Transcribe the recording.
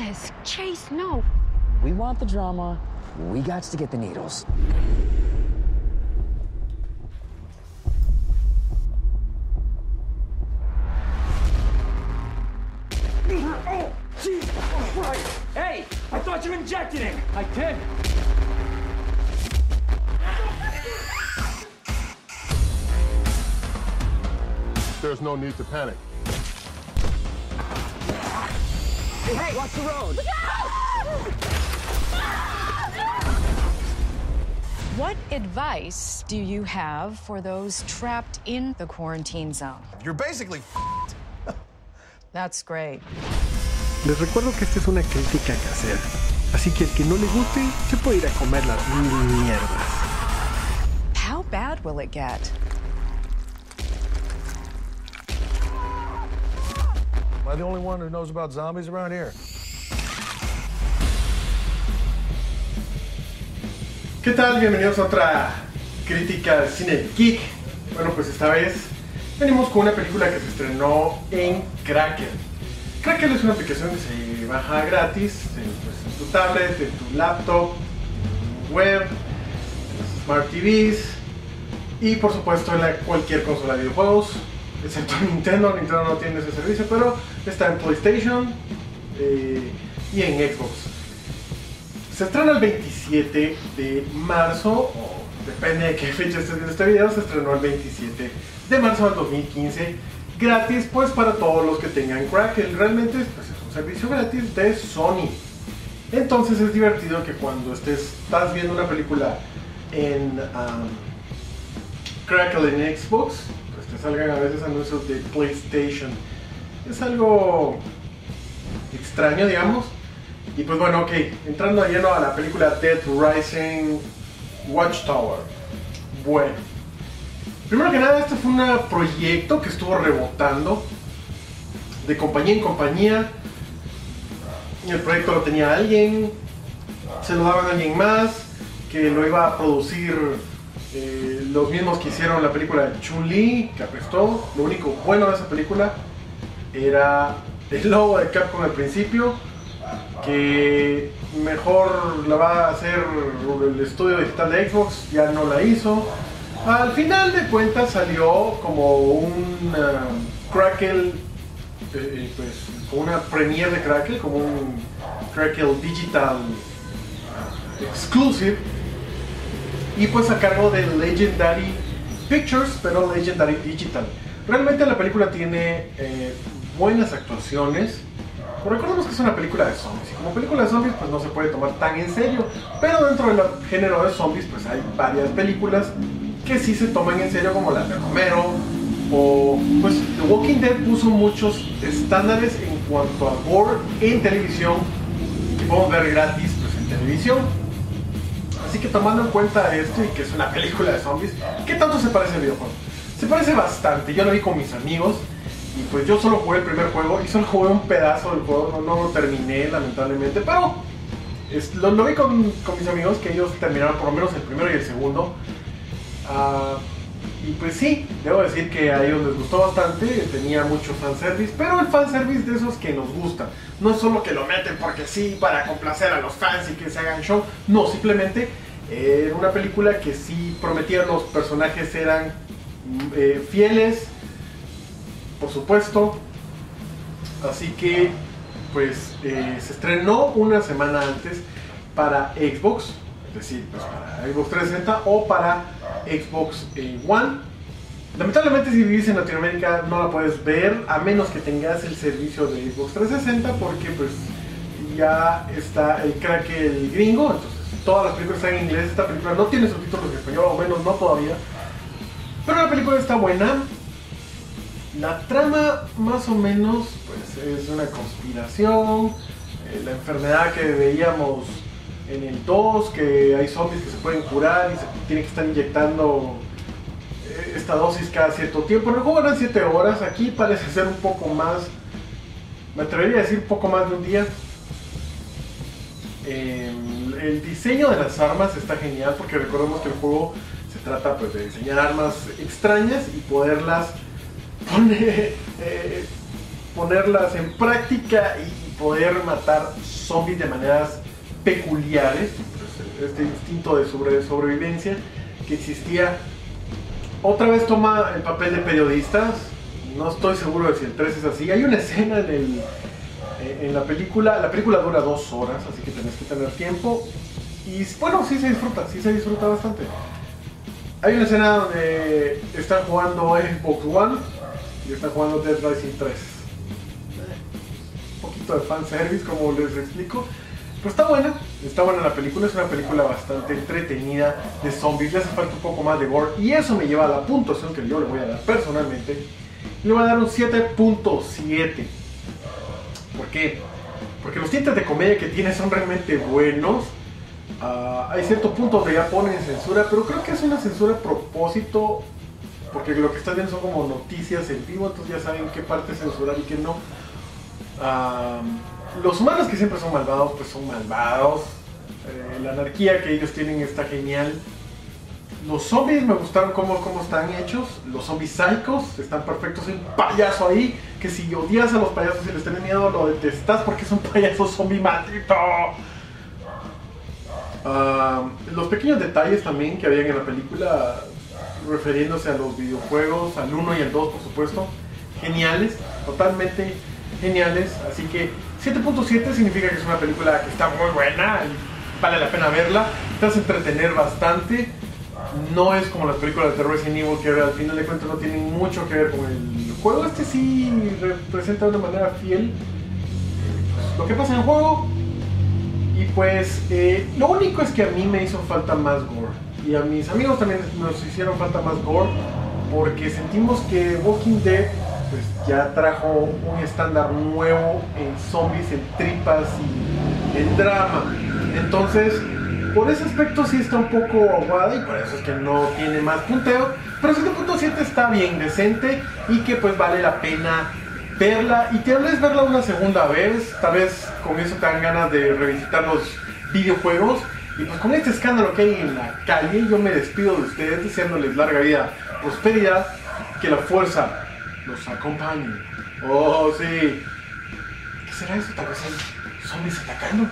Jesus, Chase, no. We want the drama. We got to get the needles. Oh, Jesus Christ! Hey, I thought you injected him. I did. There's no need to panic. Hey, hey, watch the road. What advice do you have for those trapped in the quarantine zone? You're basically That's great. Les recuerdo que esta es una crítica casera, así que el que no le guste se puede ir a comer las mil mierdas. How bad will it get? I the only one who knows about zombies around here? ¿Qué tal? Bienvenidos a otra crítica de cine geek. Bueno, pues esta vez venimos con una película que se estrenó en Cracker. Cracker es una aplicación que se baja gratis en, pues, en tu tablet, en tu laptop, en tu web, en las Smart TVs y por supuesto en la- cualquier consola de videojuegos, excepto Nintendo. Nintendo no tiene ese servicio, pero está en PlayStation eh, y en Xbox. Se estrena el 27 de marzo, o depende de qué fecha estés viendo este video, se estrenó el 27 de marzo del 2015, gratis pues para todos los que tengan Crackle. Realmente pues, es un servicio gratis de Sony. Entonces es divertido que cuando estés, estás viendo una película en um, Crackle en Xbox, te salgan a veces anuncios de PlayStation. Es algo extraño, digamos. Y pues bueno, ok, entrando de lleno a la película Dead Rising Watchtower. Bueno, primero que nada, este fue un proyecto que estuvo rebotando de compañía en compañía. El proyecto lo tenía alguien, se lo daban a alguien más, que lo iba a producir eh, los mismos que hicieron la película Chun-Li, que apestó. Lo único bueno de esa película era el logo de Capcom al principio, que mejor la va a hacer el estudio digital de Xbox, ya no la hizo. Al final de cuentas salió como un Crackle, eh, pues, como una premiere de Crackle, como un Crackle Digital uh, Exclusive, y pues a cargo de Legendary Pictures, pero Legendary Digital. Realmente la película tiene eh, buenas actuaciones. Recordemos que es una película de zombies. Y como película de zombies, pues no se puede tomar tan en serio. Pero dentro del género de zombies, pues hay varias películas que sí se toman en serio, como la de Romero. O pues The Walking Dead puso muchos estándares en cuanto a gore en televisión. Que podemos ver gratis pues, en televisión. Así que tomando en cuenta esto y que es una película de zombies, ¿qué tanto se parece al videojuego? Se parece bastante. Yo lo vi con mis amigos. Y pues yo solo jugué el primer juego y solo jugué un pedazo del juego, no, lo terminé lamentablemente, pero lo, vi con, con mis amigos que ellos terminaron por lo menos el primero y el segundo. Ah, y pues sí, debo decir que a ellos les gustó bastante, tenía mucho fanservice, pero el fanservice de esos que nos gusta. No es solo que lo meten porque sí, para complacer a los fans y que se hagan show. No, simplemente eh, era una película que sí prometía los personajes eran mm, eh, fieles, por supuesto. Así que, pues, eh, se estrenó una semana antes para Xbox, es decir, pues, para Xbox 360 o para Xbox eh, One. Lamentablemente, si vivís en Latinoamérica, no la puedes ver a menos que tengas el servicio de Xbox 360, porque, pues, ya está el crack el gringo, entonces todas las películas están en inglés. Esta película no tiene subtítulos en español, o menos no todavía. Pero la película está buena. La trama más o menos pues es una conspiración, eh, la enfermedad que veíamos en el 2, que hay zombies que se pueden curar y se tienen que estar inyectando eh, esta dosis cada cierto tiempo. En el juego eran 7 horas, aquí parece ser un poco más, me atrevería a decir un poco más de un día. Eh, el diseño de las armas está genial porque recordemos que el juego se trata pues, de diseñar armas extrañas y poderlas poner, eh, ponerlas en práctica y poder matar zombies de maneras peculiares, este instinto de sobre- sobrevivencia que existía. Otra vez toma el papel de periodistas, no estoy seguro de si el 3 es así. Hay una escena en, el, en la película, la película dura dos horas, así que tenés que tener tiempo. Y bueno, sí se disfruta, sí se disfruta bastante. Hay una escena donde están jugando Xbox One y están jugando Dead Rising 3. Un poquito de fanservice, como les explico. Pero está buena, está buena la película, es una película bastante entretenida de zombies, le hace falta un poco más de gore y eso me lleva a la puntuación que yo le voy a dar personalmente. Le voy a dar un 7.7. ¿Por qué? Porque los tintes de comedia que tiene son realmente buenos. Ah, hay cierto punto donde ya ponen censura, pero creo que es una censura a propósito, porque lo que están viendo son como noticias en vivo, entonces ya saben qué parte censurar y qué no. Ah, los humanos que siempre son malvados, pues son malvados. Eh, la anarquía que ellos tienen está genial. Los zombies me gustaron cómo, cómo están hechos. Los zombies psicos están perfectos. Hay un payaso ahí que si odias a los payasos y les tenés miedo, lo detestas porque es un payaso zombie maldito. Ah, los pequeños detalles también que habían en la película, refiriéndose a los videojuegos, al 1 y al 2, por supuesto, geniales, totalmente geniales. Así que 7.7 significa que es una película que está muy buena y vale la pena verla. Te hace entretener bastante. No es como las películas de Resident Evil que al final de cuentas no tienen mucho que ver con el juego. Este sí representa de una manera fiel pues, lo que pasa en el juego. Y pues eh, lo único es que a mí me hizo falta más gore. Y a mis amigos también nos hicieron falta más gore. Porque sentimos que Walking Dead pues, ya trajo un estándar nuevo en zombies, en tripas y en drama. Entonces, por ese aspecto sí está un poco aguada y por eso es que no tiene más punteo. Pero 7.7 está bien, decente y que pues vale la pena verla y tal vez verla una segunda vez. Tal vez con eso te dan ganas de revisitar los videojuegos. Y pues con este escándalo que hay en la calle, yo me despido de ustedes deseándoles larga vida, prosperidad, que la fuerza los acompañe. Oh, sí. ¿Qué será eso? Tal vez hay zombies atacando.